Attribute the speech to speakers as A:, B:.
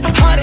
A: this